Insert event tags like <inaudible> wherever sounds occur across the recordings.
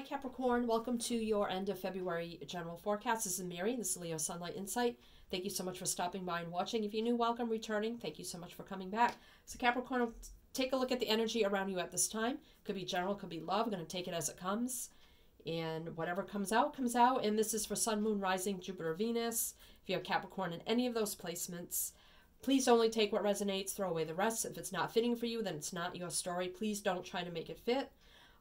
Hi Capricorn, welcome to your end of February general forecast. This is Mary, this is Leo Sunlight Insight. Thank you so much for stopping by and watching. If you're new, welcome, returning. Thank you so much for coming back. So Capricorn, take a look at the energy around you at this time. Could be general, could be love. Going to take it as it comes. And whatever comes out, comes out. And this is for Sun, Moon, Rising, Jupiter, Venus. If you have Capricorn in any of those placements, please only take what resonates, throw away the rest. If it's not fitting for you, then it's not your story. Please don't try to make it fit.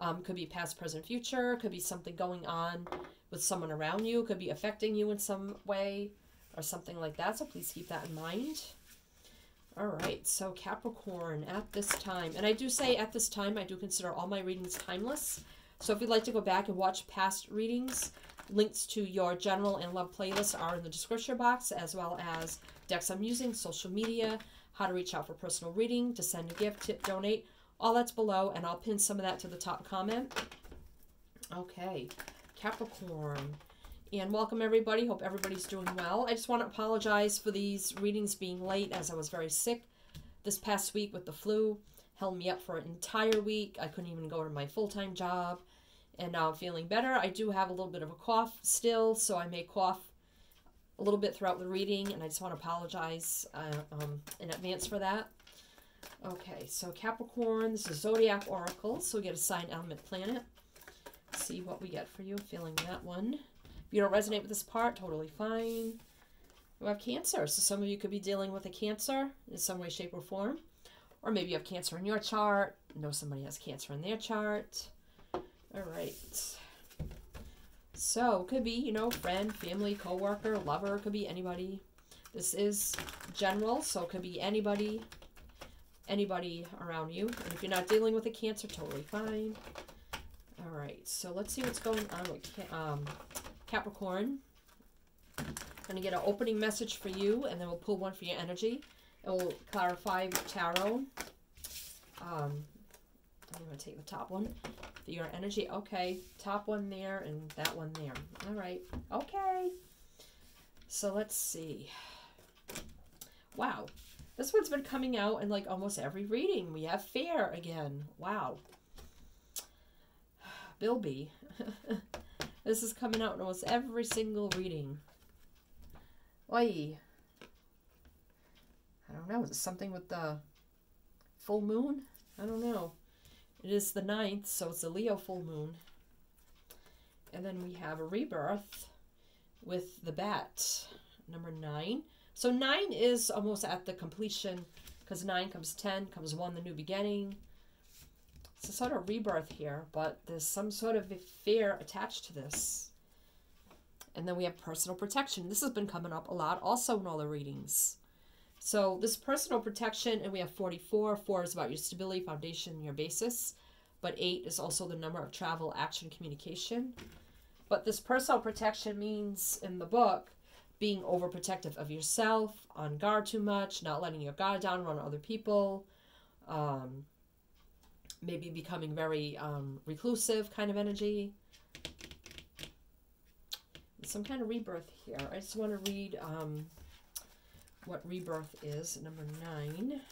Um, could be past, present, future. Could be something going on with someone around you. Could be affecting you in some way or something like that. So please keep that in mind. All right, so Capricorn at this time. And I do say at this time, I do consider all my readings timeless. So if you'd like to go back and watch past readings, links to your general and love playlist are in the description box, as well as decks I'm using, social media, how to reach out for personal reading, to send a gift, tip, donate. All that's below, and I'll pin some of that to the top comment. Okay, Capricorn. And welcome everybody. Hope everybody's doing well. I just want to apologize for these readings being late as I was very sick this past week with the flu. Held me up for an entire week. I couldn't even go to my full-time job. And now I'm feeling better. I do have a little bit of a cough still, so I may cough a little bit throughout the reading, and I just want to apologize uh, um, in advance for that. Okay, so Capricorn, this is Zodiac Oracle, so we get a sign, element, planet. Let's see what we get for you, feeling that one. If you don't resonate with this part, totally fine. We have Cancer, so some of you could be dealing with a Cancer in some way, shape, or form. Or maybe you have Cancer in your chart, know somebody has Cancer in their chart. All right. So, could be, you know, friend, family, coworker, lover, could be anybody. This is general, so it could be anybody anybody around you. And if you're not dealing with a cancer, totally fine. All right, so let's see what's going on with um, Capricorn. I'm going to get an opening message for you, and then we'll pull one for your energy. And we'll clarify tarot. Um, I'm going to take the top one for your energy. Okay, top one there and that one there. All right, okay. So let's see. Wow, this one's been coming out in like almost every reading. We have Fair again. Wow. <sighs> Bilby. <laughs> this is coming out in almost every single reading. Oi. I don't know. Is it something with the full moon? I don't know. It is the ninth, so it's a Leo full moon. And then we have a rebirth with the bat, number nine. So 9 is almost at the completion because 9 comes 10, comes 1, the new beginning. It's a sort of rebirth here, but there's some sort of fear attached to this. And then we have personal protection. This has been coming up a lot also in all the readings. So this personal protection, and we have 44. 4 is about your stability, foundation, your basis. But 8 is also the number of travel, action, communication. But this personal protection means in the book being overprotective of yourself, on guard too much, not letting your guard down around other people, um, maybe becoming very um, reclusive kind of energy. Some kind of rebirth here. I just want to read um, what rebirth is, number nine. Let's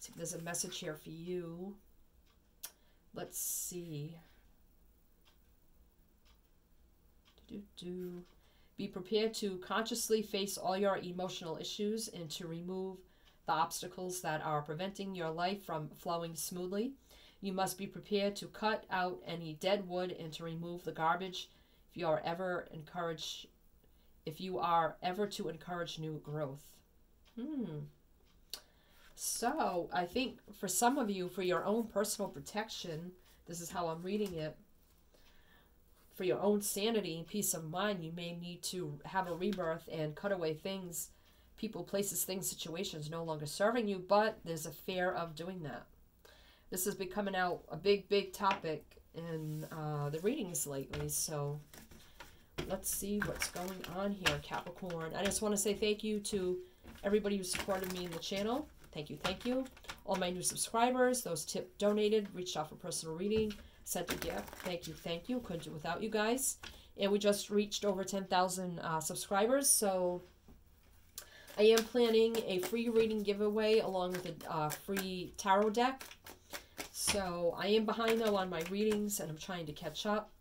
see if there's a message here for you. Let's see. Do, do, do. Be prepared to consciously face all your emotional issues and to remove the obstacles that are preventing your life from flowing smoothly. You must be prepared to cut out any dead wood and to remove the garbage if you are ever encourage if you are ever to encourage new growth. Hmm. So, I think for some of you, for your own personal protection, this is how I'm reading it for your own sanity and peace of mind, you may need to have a rebirth and cut away things, people, places, things, situations no longer serving you, but there's a fear of doing that. This has been coming out a big, big topic in uh, the readings lately, so let's see what's going on here, Capricorn. I just want to say thank you to everybody who supported me in the channel. Thank you, thank you. All my new subscribers, those tip donated, reached out for personal reading sent a gift. Thank you, thank you. Couldn't do without you guys. And we just reached over 10,000 uh, subscribers, so I am planning a free reading giveaway along with a uh, free tarot deck. So I am behind though on my readings and I'm trying to catch up.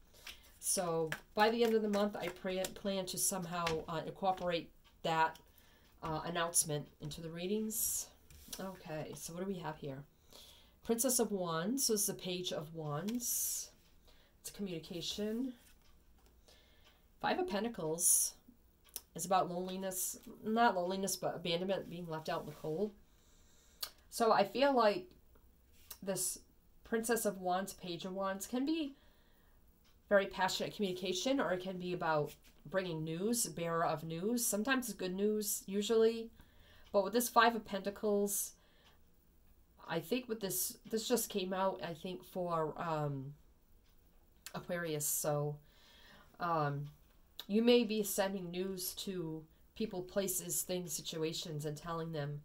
So by the end of the month, I plan to somehow uh, incorporate that uh, announcement into the readings. Okay, so what do we have here? Princess of Wands, so is a page of Wands. It's communication. Five of Pentacles is about loneliness, not loneliness, but abandonment, being left out in the cold. So I feel like this Princess of Wands, Page of Wands can be very passionate communication, or it can be about bringing news, bearer of news. Sometimes it's good news, usually. But with this Five of Pentacles, I think with this, this just came out, I think, for um, Aquarius. So um, you may be sending news to people, places, things, situations, and telling them,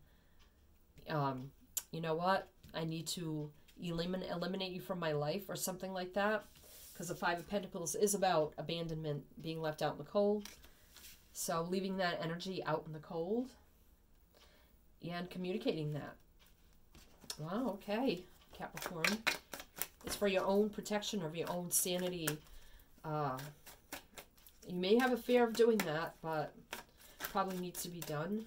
um, you know what, I need to eliminate, eliminate you from my life or something like that because the Five of Pentacles is about abandonment, being left out in the cold. So leaving that energy out in the cold and communicating that. Wow, okay, Capricorn. It's for your own protection of your own sanity. Uh, you may have a fear of doing that, but probably needs to be done.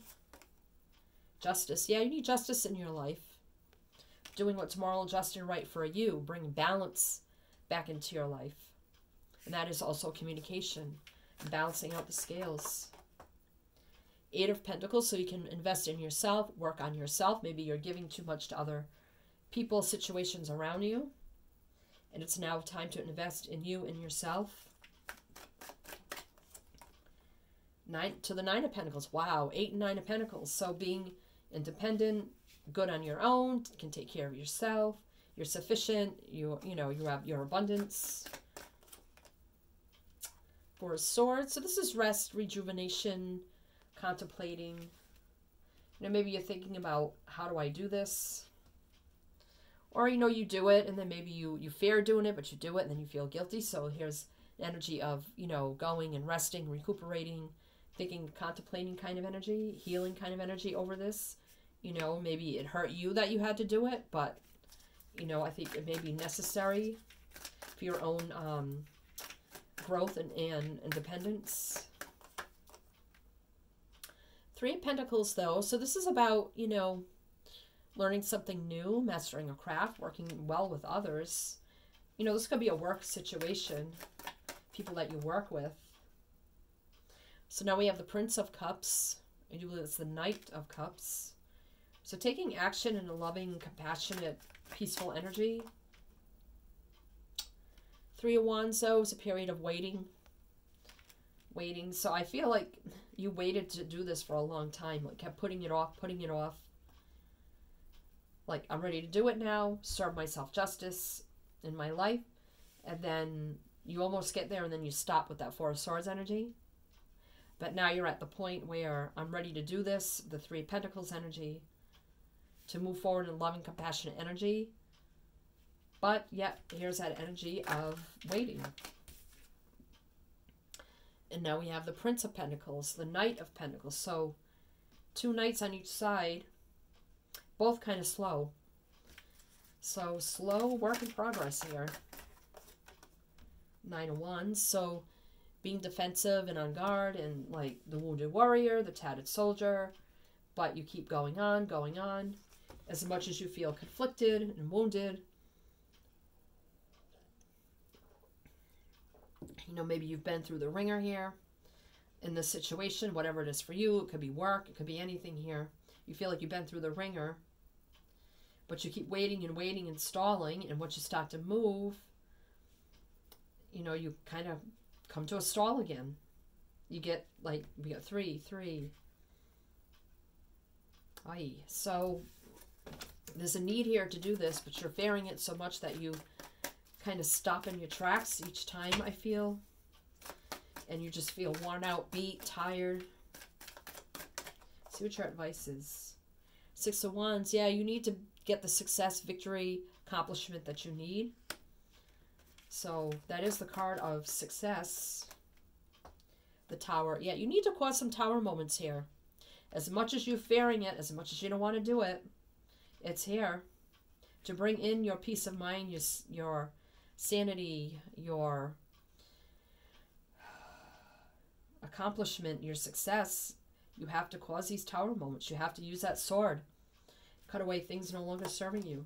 Justice. Yeah, you need justice in your life. Doing what's moral, just, and right for you. Bring balance back into your life. And that is also communication, balancing out the scales. Eight of Pentacles, so you can invest in yourself, work on yourself. Maybe you're giving too much to other people, situations around you. And it's now time to invest in you and yourself. Nine to the Nine of Pentacles. Wow, eight and Nine of Pentacles. So being independent, good on your own, can take care of yourself, you're sufficient, you you know, you have your abundance. Four of Swords. So this is rest, rejuvenation, contemplating. You know, maybe you're thinking about how do I do this? Or you know, you do it and then maybe you you fear doing it, but you do it and then you feel guilty. So here's energy of, you know, going and resting, recuperating, thinking, contemplating kind of energy, healing kind of energy over this. You know, maybe it hurt you that you had to do it, but you know, I think it may be necessary for your own um, growth and, and independence. Three of Pentacles, though. So this is about, you know, learning something new, mastering a craft, working well with others. You know, this could be a work situation, people that you work with. So now we have the Prince of Cups. I do believe it's the Knight of Cups. So taking action in a loving, compassionate, peaceful energy. Three of Wands, though, is a period of waiting. Waiting. So I feel like you waited to do this for a long time. Like, kept putting it off, putting it off. Like, I'm ready to do it now. Serve myself justice in my life. And then you almost get there and then you stop with that Four of Swords energy. But now you're at the point where I'm ready to do this. The Three of Pentacles energy to move forward in loving, compassionate energy. But yet, here's that energy of waiting. And now we have the Prince of Pentacles, the Knight of Pentacles. So, two knights on each side, both kind of slow. So, slow work in progress here. Nine of Wands. So, being defensive and on guard, and like the Wounded Warrior, the Tattered Soldier. But you keep going on, going on as much as you feel conflicted and wounded. You know, maybe you've been through the wringer here in this situation, whatever it is for you. It could be work, it could be anything here. You feel like you've been through the wringer, but you keep waiting and waiting and stalling. And once you start to move, you know, you kind of come to a stall again. You get like, we got three, three. Aye. So there's a need here to do this, but you're fearing it so much that you kind of stop in your tracks each time, I feel. And you just feel worn out, beat, tired. See what your advice is. Six of Wands. Yeah, you need to get the success, victory, accomplishment that you need. So that is the card of success. The tower. Yeah, you need to cause some tower moments here. As much as you're fearing it, as much as you don't want to do it, it's here. to bring in your peace of mind, your, your sanity, your accomplishment, your success, you have to cause these tower moments. You have to use that sword. Cut away things no longer serving you.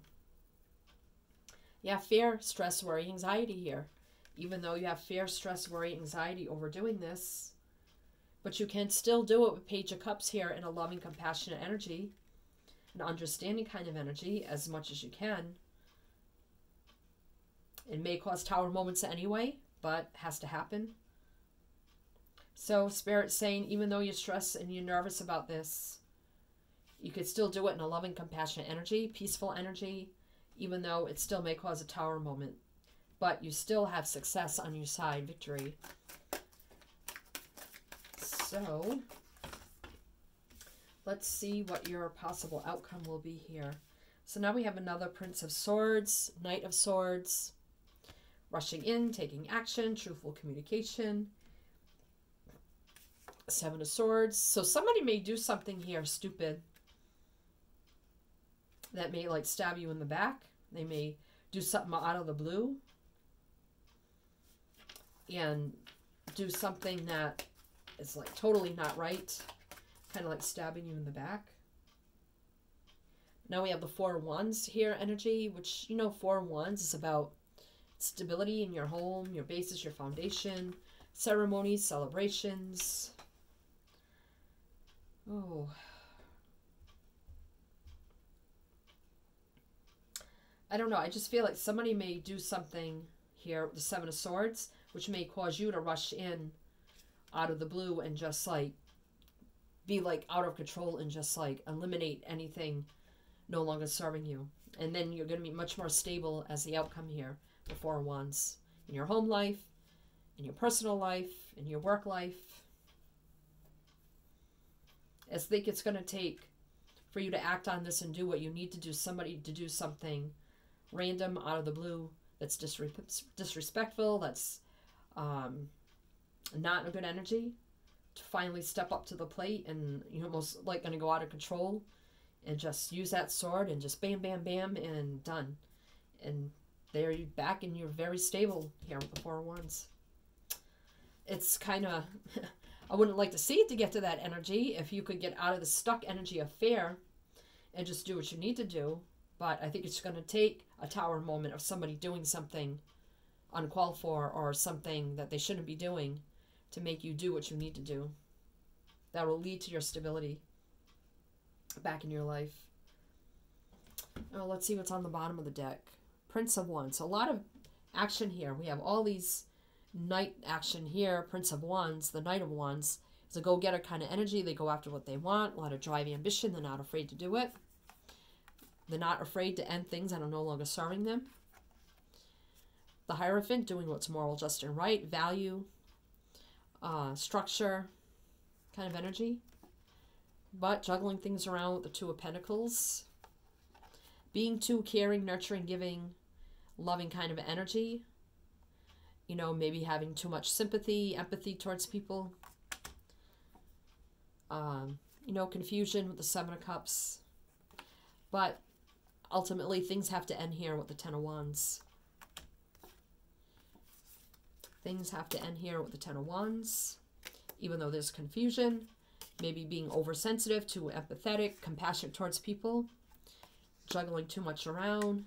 Yeah, fear, stress, worry, anxiety here. Even though you have fear, stress, worry, anxiety over doing this, but you can still do it with Page of Cups here in a loving, compassionate energy, an understanding kind of energy as much as you can. It may cause tower moments anyway, but has to happen. So, Spirit saying, even though you're stressed and you're nervous about this, you could still do it in a loving, compassionate energy, peaceful energy, even though it still may cause a tower moment. But you still have success on your side, victory. So, let's see what your possible outcome will be here. So now we have another Prince of Swords, Knight of Swords, rushing in, taking action, truthful communication, Seven of Swords. So somebody may do something here stupid that may like stab you in the back. They may do something out of the blue and do something that is like totally not right. Kind of like stabbing you in the back. Now we have the Four Wands here energy, which, you know, Four Wands is about stability in your home, your basis, your foundation, ceremonies, celebrations, Oh. I don't know. I just feel like somebody may do something here, the Seven of Swords, which may cause you to rush in out of the blue and just like be like out of control and just like eliminate anything no longer serving you. And then you're going to be much more stable as the outcome here, Four Wands, in your home life, in your personal life, in your work life. I think it's going to take for you to act on this and do what you need to do, somebody to do something random out of the blue that's disre- disrespectful, that's um, not a good energy, to finally step up to the plate and you're almost like going to go out of control and just use that sword and just bam, bam, bam, and done. And there you back and you're very stable here with the four wands. It's kind of <laughs> I wouldn't like to see it to get to that energy if you could get out of the stuck energy of fear and just do what you need to do. But I think it's going to take a tower moment of somebody doing something uncalled for or something that they shouldn't be doing to make you do what you need to do. That will lead to your stability back in your life. Oh, let's see what's on the bottom of the deck. Prince of Wands. A lot of action here. We have all these knight action here, Prince of Wands, the Knight of Wands, is a go getter kind of energy. They go after what they want, a lot of drive, ambition. They're not afraid to do it. They're not afraid to end things that are no longer serving them. The Hierophant, doing what's moral, just, and right, value, uh, structure kind of energy. But juggling things around with the Two of Pentacles. Being too caring, nurturing, giving, loving kind of energy you know, maybe having too much sympathy, empathy towards people. Um, you know, confusion with the Seven of Cups. But ultimately, things have to end here with the Ten of Wands. Things have to end here with the Ten of Wands. Even though there's confusion, maybe being oversensitive, too empathetic, compassionate towards people, juggling too much around,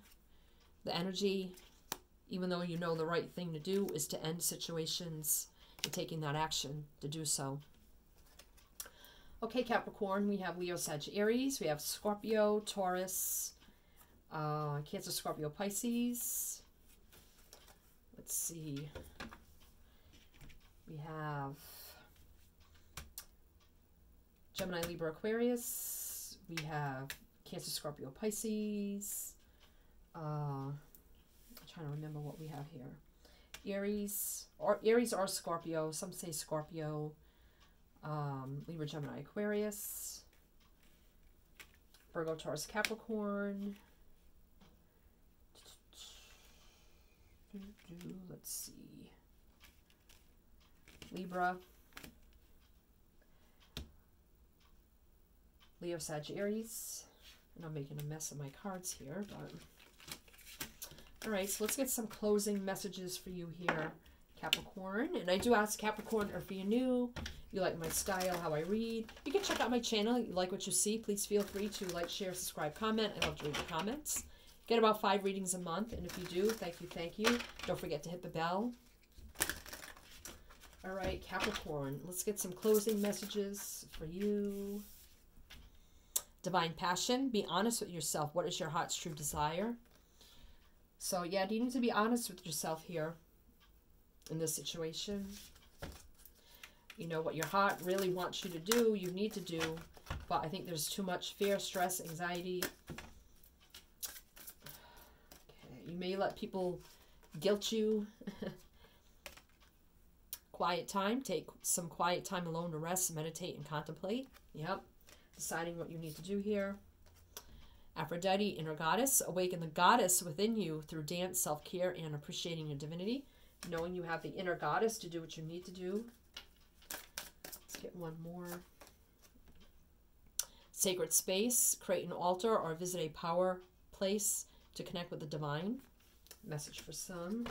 the energy, even though you know the right thing to do is to end situations and taking that action to do so. Okay, Capricorn, we have Leo, Sag, Aries. We have Scorpio, Taurus, uh, Cancer, Scorpio, Pisces. Let's see. We have Gemini, Libra, Aquarius. We have Cancer, Scorpio, Pisces. Uh, trying to remember what we have here. Aries or Aries or Scorpio. Some say Scorpio. Um, Libra, Gemini, Aquarius. Virgo, Taurus, Capricorn. Let's see. Libra. Leo, Sagittarius. And I'm making a mess of my cards here, but All right, so let's get some closing messages for you here, Capricorn. And I do ask Capricorn, or if you're new, you like my style, how I read, you can check out my channel. You like what you see, please feel free to like, share, subscribe, comment. I love to read your comments. Get about five readings a month, and if you do, thank you, thank you. Don't forget to hit the bell. All right, Capricorn, let's get some closing messages for you. Divine passion, be honest with yourself. What is your heart's true desire? So, yeah, you need to be honest with yourself here in this situation. You know what your heart really wants you to do, you need to do. But I think there's too much fear, stress, anxiety. Okay, you may let people guilt you. <laughs> quiet time. Take some quiet time alone to rest, meditate, and contemplate. Yep. Deciding what you need to do here. Aphrodite, inner goddess. Awaken the goddess within you through dance, self care, and appreciating your divinity. Knowing you have the inner goddess to do what you need to do. Let's get one more. Sacred space. Create an altar or visit a power place to connect with the divine. Message for some.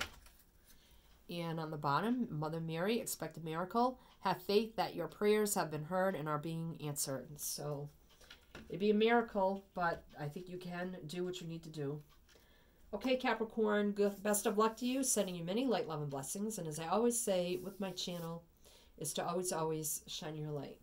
And on the bottom, Mother Mary, expect a miracle. Have faith that your prayers have been heard and are being answered. So it'd be a miracle, but I think you can do what you need to do. Okay, Capricorn, good, best of luck to you. Sending you many light, love, and blessings. And as I always say with my channel, is to always, always shine your light.